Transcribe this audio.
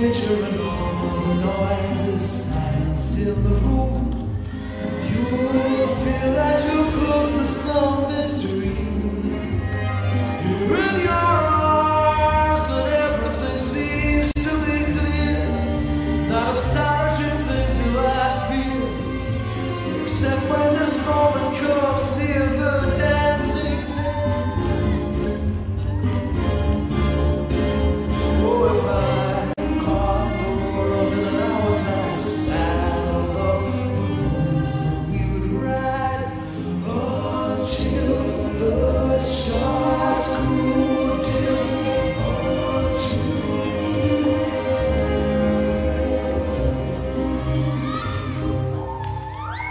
nature and all the noise is silent, still the room.